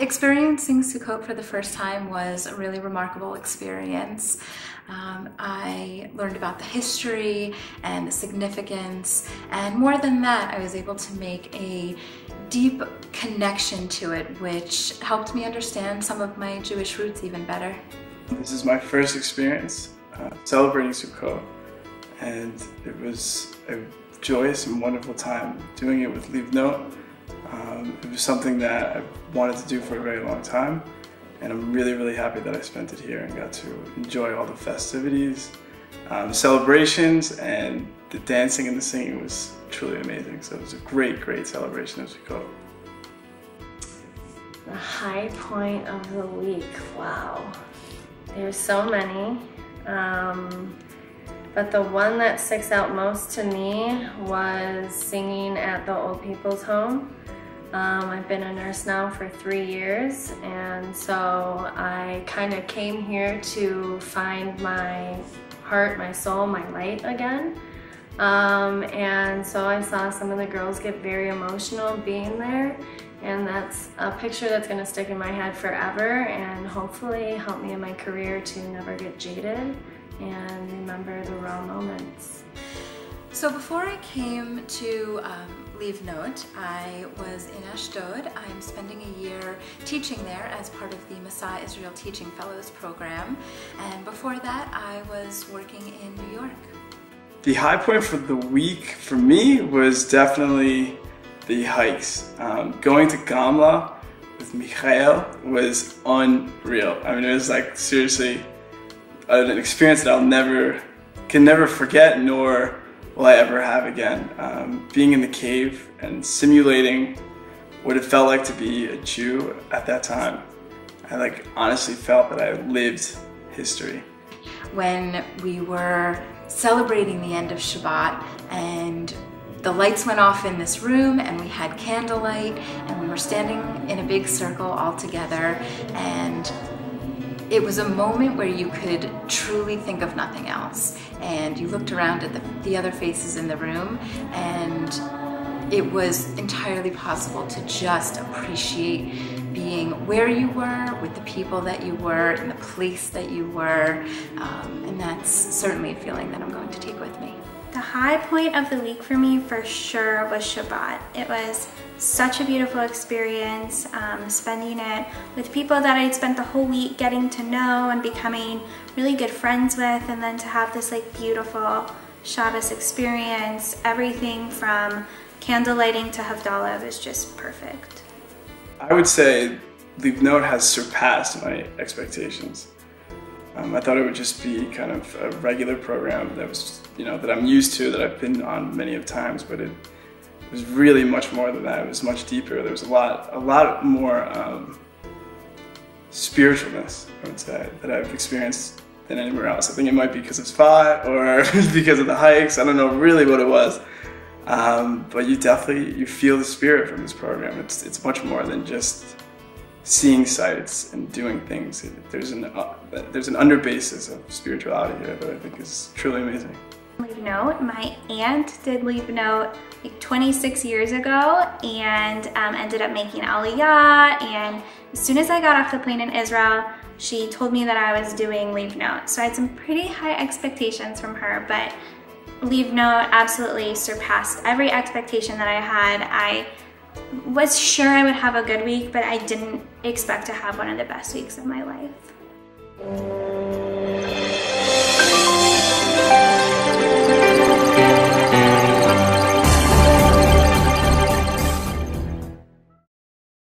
experiencing Sukkot for the first time was a really remarkable experience. Um, I learned about the history and the significance, and more than that, I was able to make a deep connection to it, which helped me understand some of my Jewish roots even better. This is my first experience uh, celebrating Sukkot, and it was a joyous and wonderful time doing it with Livnot. Um, it was something that I wanted to do for a very long time, and I'm really, really happy that I spent it here and got to enjoy all the festivities, um, celebrations, and the dancing and the singing was truly amazing. So it was a great, great celebration as we go. The high point of the week, wow. There's so many. Um, but the one that sticks out most to me was singing at the old people's home. Um, I've been a nurse now for three years and so I kind of came here to find my heart, my soul, my light again. Um, and so I saw some of the girls get very emotional being there and that's a picture that's going to stick in my head forever and hopefully help me in my career to never get jaded and remember the raw moments. So before I came to um, Note, I was in Ashdod. I'm spending a year teaching there as part of the Massa Israel Teaching Fellows program. And before that, I was working in New York. The high point for the week for me was definitely the hikes. Um, going to Gamla with Michael was unreal. I mean, it was like seriously an experience that I'll never, can never forget, nor will I ever have again. Um, being in the cave and simulating what it felt like to be a Jew at that time, I like honestly felt that I lived history. When we were celebrating the end of Shabbat and the lights went off in this room and we had candlelight and we were standing in a big circle all together and it was a moment where you could truly think of nothing else. And you looked around at the, the other faces in the room and it was entirely possible to just appreciate being where you were, with the people that you were, in the place that you were. Um, and that's certainly a feeling that I'm going to take with me. The high point of the week for me for sure was Shabbat. It was such a beautiful experience, um, spending it with people that I'd spent the whole week getting to know and becoming really good friends with, and then to have this like beautiful Shabbos experience, everything from candle lighting to Havdalah was just perfect. I would say Livnot has surpassed my expectations. Um, I thought it would just be kind of a regular program that was, you know, that I'm used to, that I've been on many of times, but it, was really much more than that. It was much deeper. There was a lot, a lot more um, spiritualness, I would say, that I've experienced than anywhere else. I think it might be because of Tzfat or because of the hikes. I don't know really what it was. Um, but you definitely, you feel the spirit from this program. It's, it's much more than just seeing sights and doing things. There's an, uh, there's an under basis of spirituality here that I think is truly amazing. Livnot. My aunt did Livnot like 26 years ago and um, ended up making Aliyah. And as soon as I got off the plane in Israel, she told me that I was doing Livnot. So I had some pretty high expectations from her, but Livnot absolutely surpassed every expectation that I had. I was sure I would have a good week, but I didn't expect to have one of the best weeks of my life.